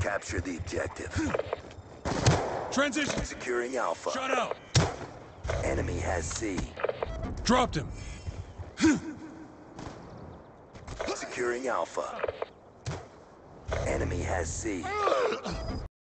Capture the objective. Transition. Securing Alpha. Shut out. Enemy has C. Dropped him. Securing Alpha. Enemy has C.